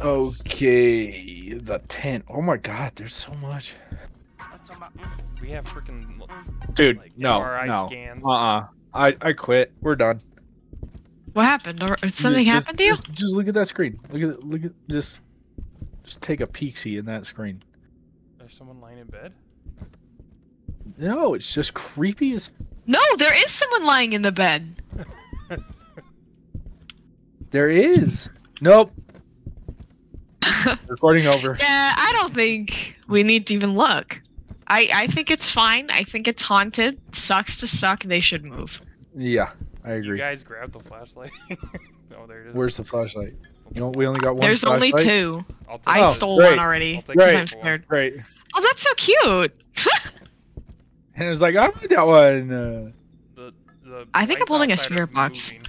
Okay, it's a tent. Oh my god, there's so much. We have freaking Dude, like no, MRI no. scans. Uh-uh. I, I quit. We're done. What happened? Or or something Just- happened to you? Just, just look at that screen. Look at look at just just take a peek see in that screen. There's someone lying in bed. No, it's just creepy as No, there is someone lying in the bed. there is. Nope. Recording over. Yeah, I don't think we need to even look. I I think it's fine. I think it's haunted. Sucks to suck. They should move. Yeah, I You agree. guys grab the flashlight. oh, there it is. Where's the flashlight? You know, we only got one. There's only two. I'll take I Oh, stole great. one already I'll take because it. I'm scared. Great. Oh, that's so cute. And it's like I want that one. Uh, The, the I think I'm lights holding a outside are spirit box. moving.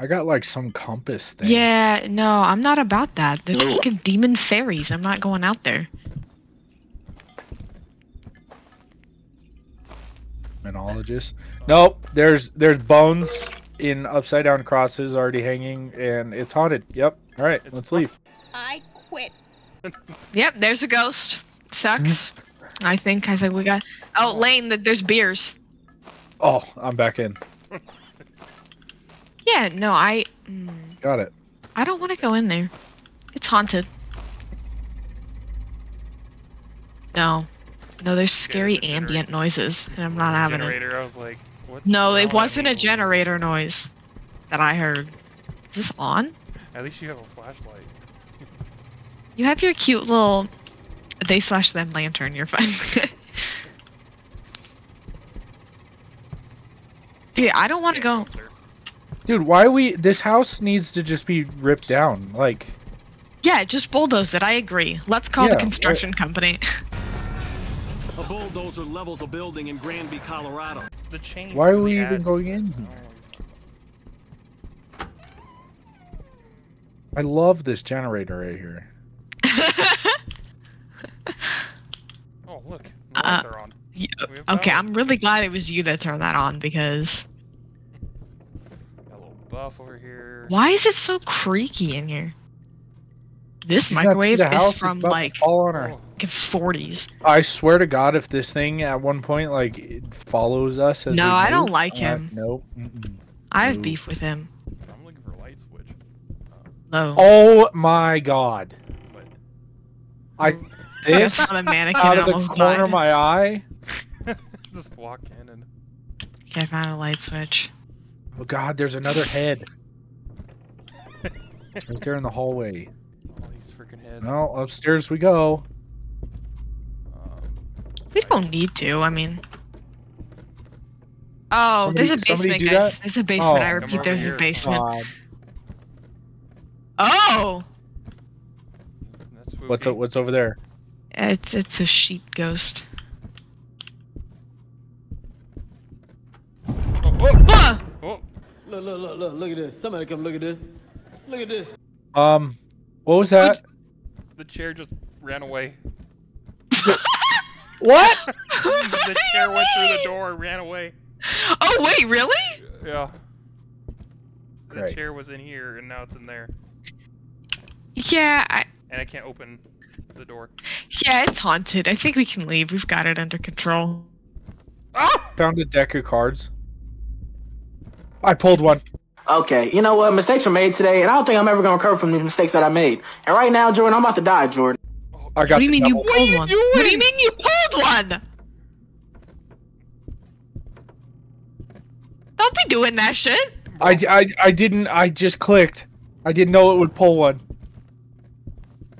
I got like some compass thing. yeah, no, I'm not about that. They're fucking demon fairies. I'm not going out there. Monologist. Nope. There's there's bones in upside down crosses already hanging, and it's haunted. Yep. All right, It's let's leave. I quit. Yep, there's a ghost. Sucks. Hmm. I think I think we got. Oh, Laine, th- there's beers. Oh, I'm back in. Yeah, no, I. Mm, Got it. I don't want to go in there. It's haunted. No, no, there's scary there's a generator. ambient noises, and I'm not having it. generator. I was like, what? No, it wasn't a generator noise that I heard. Is this on? At least you have a flashlight. You have your cute little they slash them lantern. You're fine. Dude, I don't want to Can't go. There. Dude, why are we? This house needs to just be ripped down. Like, Yeah, just bulldoze it. I agree. Let's call Yeah, the what- construction company. A bulldozer levels a building in Granby, Colorado. The chain. why are we even adds- going in? I here? I love this generator right here. Oh look, the Uh, lights are on. Y- We have okay. I'm really glad it was you that turned that on because Got buff over here. why is it so creaky in here? This you microwave the house? is from like fall on our- Oh, 40s. I swear to God, if this thing at one point like it follows us as No, we I don't move, like uh, him. Nope. mm-mm. I have beef with him. I'm looking for light switch. Low. Oh my God! But I I this saw mannequin out of the corner died. of my eye. just walk in and Okay, I found a light switch. Oh God, there's another head. Right there in the hallway. all these freaking heads. No, upstairs we go. Um, We don't need to. I mean. Oh, there's a Somebody- somebody basement, guys. that? There's a basement. Oh. I repeat, there's here. a basement. God. Oh, that's spooky. What's o- what's over there? it's it's a sheep ghost. Oh, oh, Ah! oh, Look, look, look, look, look at this. Somebody come look at this. Look at this. Um, what was that? the chair just ran away. What? the chair went through the door and ran away. Oh wait, really? Yeah. The Great. chair was in here and now it's in there. Yeah, I, And I can't open the door. yeah, it's haunted. I think we can leave. We've got it under control. Ah! Found a deck of cards. I pulled one. Okay, you know what? Mistakes were made today, and I don't think I'm ever gonna recover from the mistakes that I made. And right now, Jordan, I'm about to die, Jordan. I got What do you the mean you double. pulled one? What do you mean you pulled one? Don't be doing that shit. I, I, I didn't. I just clicked. I didn't know it would pull one.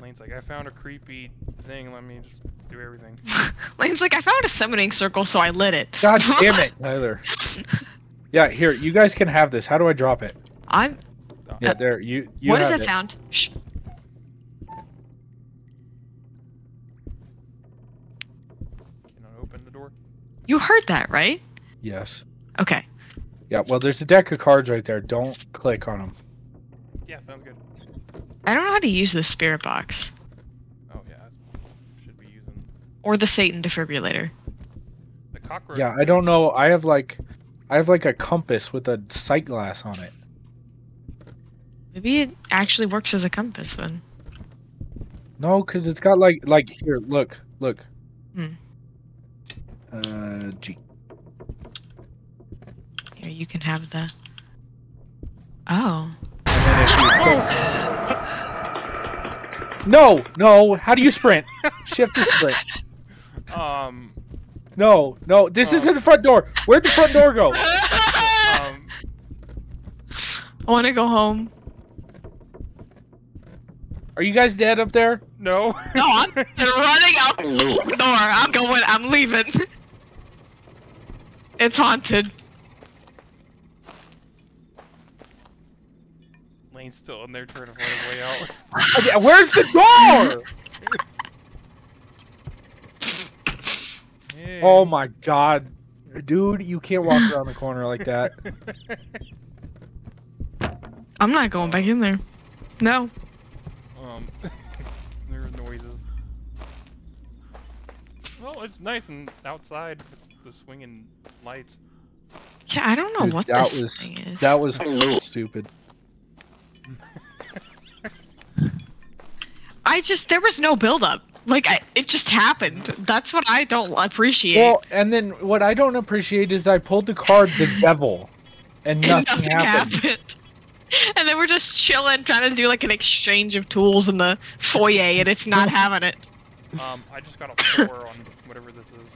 Laine's like, I found a creepy thing. Let me just do everything. Laine's like, I found a summoning circle, so I lit it. God damn it, Tyler. Yeah, here. You guys can have this. How do I drop it? I'm. Yeah, uh, there. You. you what does that it. sound? Shh. Can I open the door? You heard that, right? Yes. Okay. Yeah. Well, there's a deck of cards right there. Don't click on them. Yeah, sounds good. I don't know how to use the spirit box Oh yeah, I should be using or the Satan defibrillator. the cockroach. Yeah, I don't know. I have like, I have like a compass with a sight glass on it. Maybe it actually works as a compass then. No, because it's got like like here. Look, look. Hmm. Uh, G. Here, you can have the. Oh. And then if you no, no. How do you sprint? Shift to sprint. Um, No, no. This Oh. isn't the front door. Where'd the front door go? um, I want to go home. Are you guys dead up there? no. No, I'm running out the door. I'm going. I'm leaving. It's haunted. Laine's still in there trying to find a way out. Okay, Where's the door? Hey. Oh my god, dude, you can't walk around the corner like that. I'm not going back in there. No. um, there are noises. Well, it's nice and outside with the swinging lights. Yeah, I don't know Dude, what that this was thing is. that was stupid. I just there was no build up. Like I, it just happened. That's what I don't appreciate. Well, and then what I don't appreciate is I pulled the card the devil, and and nothing, happened. happened. And then we're just chilling, trying to do like an exchange of tools in the foyer, and it's not having it. Um, I just got a four on whatever this is.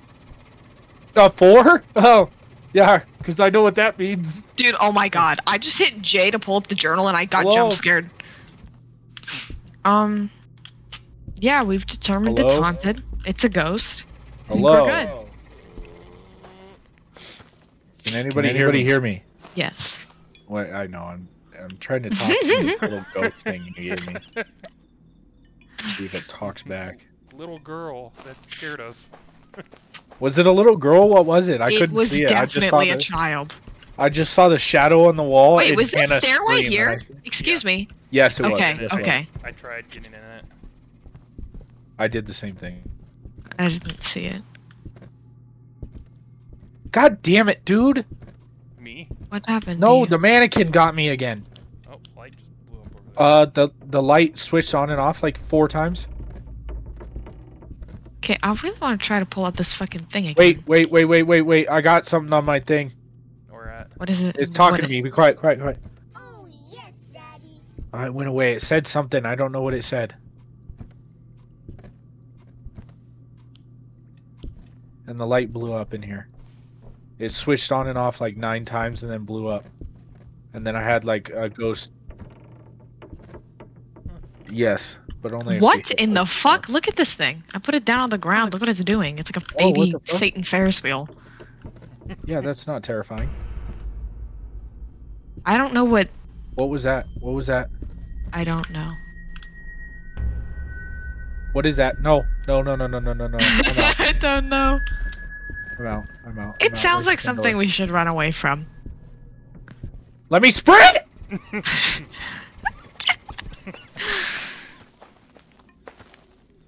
A four? Oh, yeah, because I know what that means. Dude, oh my god. I just hit J to pull up the journal and I got Hello? jump scared. Um Yeah, we've determined it's haunted. It's a ghost. Hello. we're good. Can anybody, anybody hear me? Yes. What I know, I'm I'm trying to talk to this little ghost thing you gave me. See if it talks back. Little girl that scared us. Was it a little girl? What was it? I it couldn't see it. I just saw definitely a the, child. I just saw the shadow on the wall. Wait, and was this Hannah stairway here? and I- Excuse me. Yes, it was. Okay, Yes, it was. okay. I tried getting in it. I did the same thing. I didn't see it. God damn it, dude! Me? What happened? No, the mannequin got me again. Oh, light just blew up over there. Uh, the the light switched on and off like four times. Okay, I really want to try to pull out this fucking thing again. Wait, wait, wait, wait, wait, wait! I got something on my thing. Or at. What is it? It's talking What- to me. Be quiet, quiet, quiet. Oh, yes, Daddy. It went away. It said something. I don't know what it said. And the light blew up in here. It switched on and off like nine times and then blew up. And then I had like a ghost. Yes, but only. What in the fuck? Look at this thing. I put it down on the ground. Look what it's doing. It's like a Oh, baby the? Satan Ferris wheel. Yeah, that's not terrifying. I don't know what. What was that? What was that? I don't know. What is that? No, no, no, no, no, no, no, no. I don't know. I'm out. I'm out. I'm It out. sounds like something we should run away from. Let me sprint!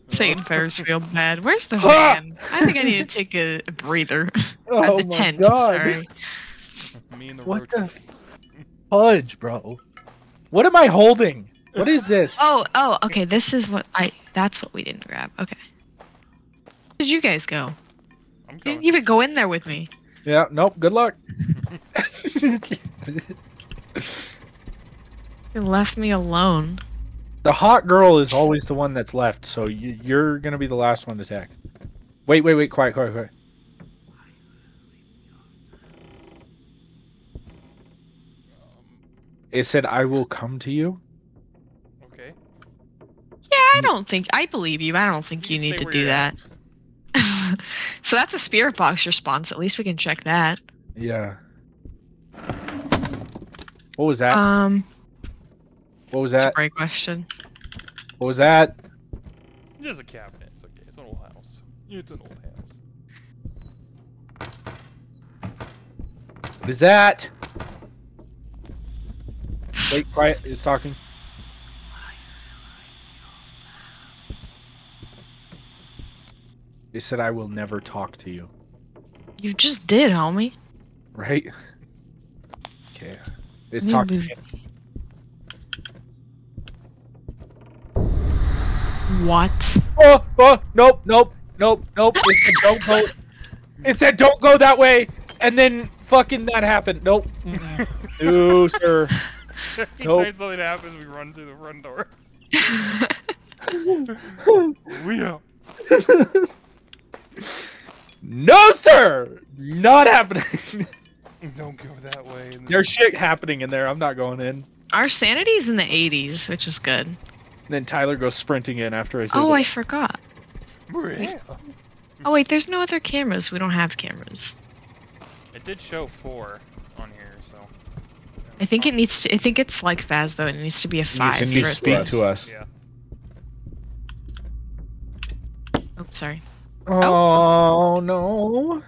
Satan Ferris wheel bad. Where's the Ha! van? I think I need to take a, a breather. Oh At the my tent. God. Sorry. Me and the What the fudge, bro? What am I holding? What is this? Oh, oh, okay. This is what I. That's what we didn't grab. Okay. Where did you guys go? I'm You didn't even go in there with me. Yeah, nope. Good luck. You left me alone. the hot girl is always the one that's left, so you, you're gonna be the last one to attack. Wait, wait, wait. Quiet, quiet, quiet. It said, "I will come to you." Okay. Yeah, I don't think I believe you. I don't think You you need to do that. at. so that's a spirit box response. At least we can check that. Yeah. What was that? Um, what was that's a that? great question. What was that? Just a cabinet. It's okay. It's an old house. It's an old house. What is that? Wait, quiet. It's talking. They said I will never talk to you. You just did, homie. Right? Okay. It's talking. talk to him. What? Oh, oh, nope, nope, nope, nope. It said don't go. It said don't go that way, and then fucking that happened. Nope. no, sir. No. nope. time something happens, we run through the front door. we are. No, sir. Not happening. Don't go that way. and then- There's shit happening in there. I'm not going in. And Our sanity's in the 80s, which is good. then Tyler goes sprinting in after I say Oh, that. I forgot. Maria. Oh wait, there's no other cameras. We don't have cameras. It did show four on here, so I think it needs to. I think it's like Faz though. It needs to be a five. Can for you it speak to- to us? yeah. Oh, sorry. Oh. oh, no.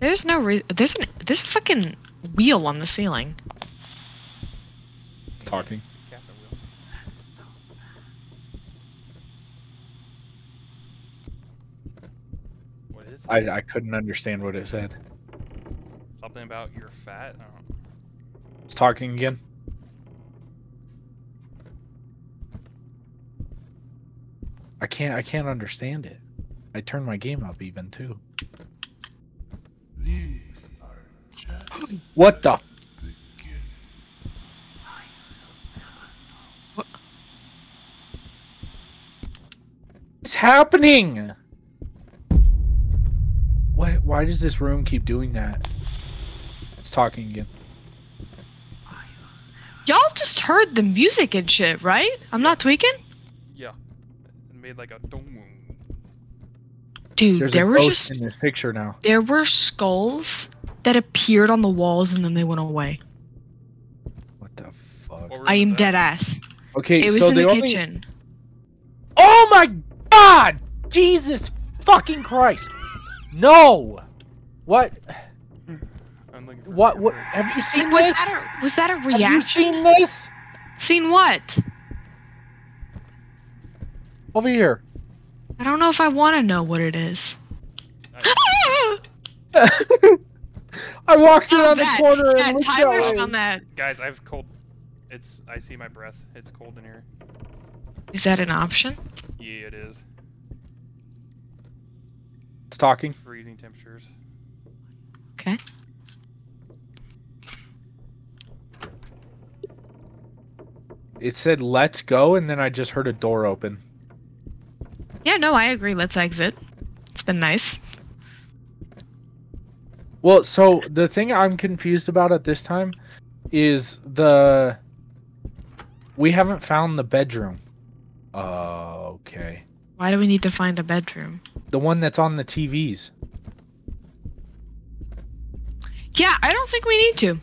There's no. Re- there's an. There's a fucking wheel on the ceiling. Talking. What is it? I, I couldn't understand what it said. Something about you're fat? I don't know. It's talking again. I can't I can't understand it. I turned my game up even too. What the What's happening? Why why does this room keep doing that? It's talking again. Y'all just heard the music and shit, right? I'm not tweaking. Yeah. It made like a dong. Dude, There's there a was ghost just in this picture now. there were skulls that appeared on the walls and then they went away. What the fuck? What I am that? dead ass. Okay, It was so in the, the only... kitchen. Oh my god! Jesus fucking Christ! No! What? I'm What? What? Have you seen Was this? that a, was that a reaction? Have you seen this? Seen what? Over here. I don't know if I want to know what it is. I walked oh, around the corner that, and looked Tyler that way. found that. Guys, I've cold. It's. I see my breath. It's cold in here. Is that an option? Yeah, it is. It's talking. Freezing temperatures. Okay. It said "Let's go," and then I just heard a door open. Yeah, no, I agree. Let's exit. It's been nice. Well, so the thing I'm confused about at this time is the we haven't found the bedroom. Oh, okay. Why do we need to find a bedroom? The one that's on the TVs. Yeah, I don't think we need to.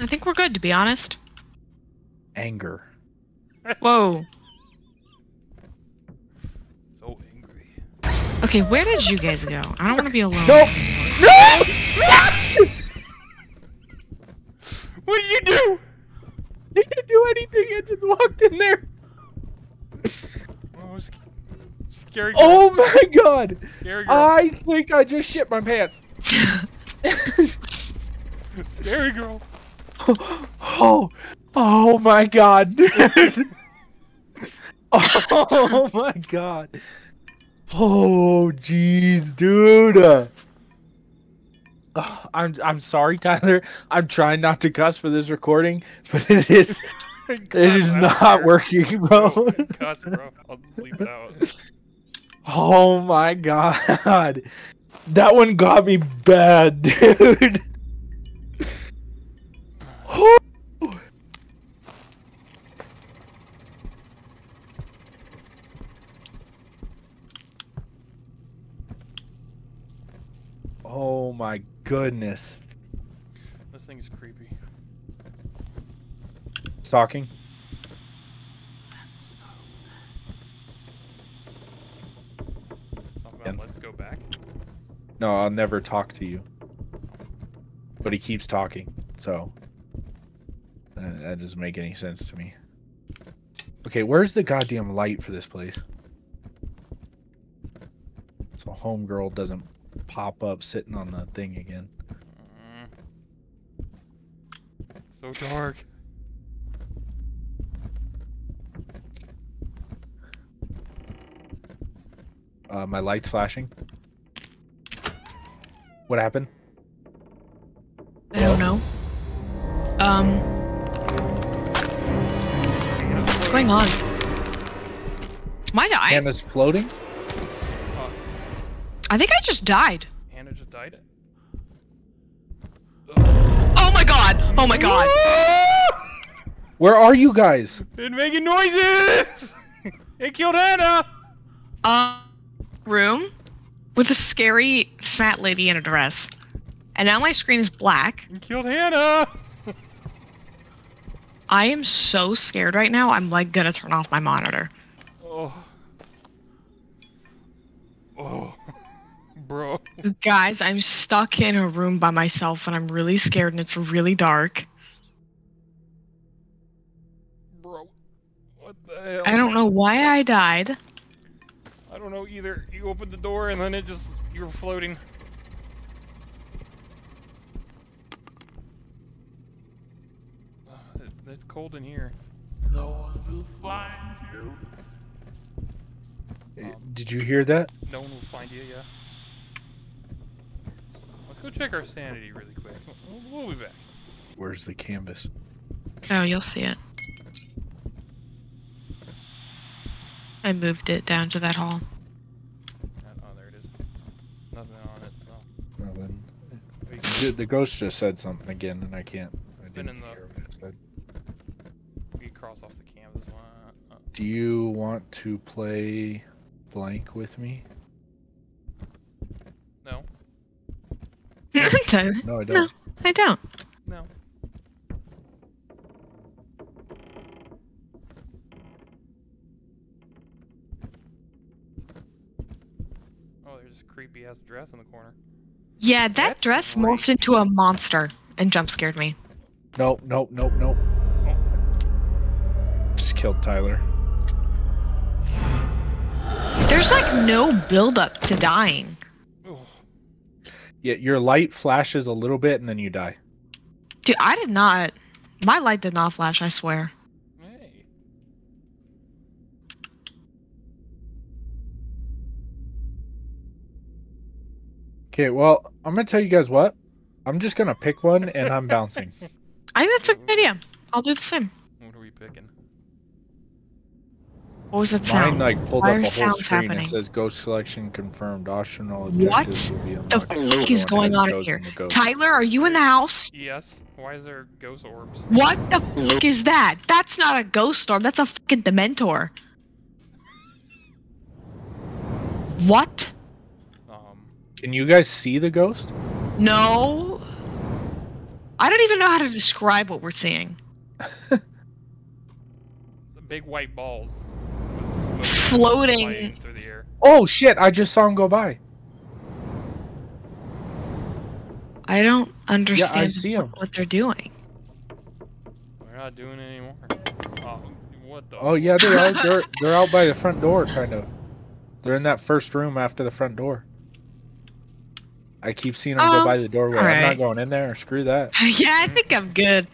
I think we're good, to be honest. Anger. Whoa. Okay, where did you guys go? I don't want to be alone. No! No! What did you do? I didn't do anything. I just walked in there. Oh, sc- scary. Girl. Oh my god! Scary girl. I think I just shit my pants. Scary girl. Oh, oh my god, dude. Oh my god. Oh jeez, dude. Uh, I'm I'm sorry, Tyler. I'm trying not to cuss for this recording, but it is it is not working, bro. Cuss, bro. I'll leave it out. Oh my god. That one got me bad, dude. Oh my goodness. This thing's creepy. Stalking? About let's go back. No, I'll never talk to you. But he keeps talking, so uh, that doesn't make any sense to me. Okay, where's the goddamn light for this place? So homegirl doesn't pop up sitting on the thing again. Mm. So dark. Uh, my light's flashing. What happened? I don't know. Um. What's going on? My I is floating? I think I just died. Hannah just died. Oh my god! Oh my god! Where are you guys? It's making noises! it killed Hannah! Uh, room with a scary fat lady in a dress. And now my screen is black. It killed Hannah! I am so scared right now, I'm like gonna turn off my monitor. Oh. Oh. Bro. Guys, I'm stuck in a room by myself and I'm really scared and it's really dark. Bro. What the hell? I don't know why I died. I don't know either. You opened the door and then it just. You were floating. Uh, it's cold in here. Uh, Did you hear that? No one will find you, yeah. Let's go check our sanity really quick. We'll, we'll be back. Where's the canvas? Oh, you'll see it. I moved it down to that hall. Oh, there it is. Nothing on it, so. Nothing. The, the ghost just said something again, and I can't. I been didn't in the- hear what it. We can cross off the canvas. Uh, Do you want to play blank with me? no. no, No, I don't. I don't. No. Oh, there's a creepy ass dress in the corner. Yeah, that That's dress great. morphed into a monster and jump scared me. Nope, nope, nope, nope. Oh. Just killed Tyler. There's like no build up to dying. Yeah, your light flashes a little bit and then you die. Dude, I did not. My light did not flash, I swear. hey. Okay, well, I'm gonna tell you guys what. I'm just gonna pick one and I'm bouncing. I think that's a good idea. I'll do the same. What are we picking? What was that Mine sound? like pulled Why up are a whole sounds screen. happening? It says ghost selection confirmed. Optional What will be the unlocked. fuck is going on in here? Tyler, are you in the house? Yes. Why is there ghost orbs? What the fuck is that? That's not a ghost orb. That's a fucking Dementor. What? Um. Can you guys see the ghost? No. I don't even know how to describe what we're seeing. The big white balls. With smoke Floating. through the air. Oh shit! I just saw him go by. I don't understand see 'em. what they're doing. We're not doing it anymore. Oh, what the? Oh yeah, they're out. They're they're out by the front door, kind of. They're in that first room after the front door. I keep seeing them Oh, go by oh, the doorway. I'm not going in there. Screw that. yeah, I think I'm good.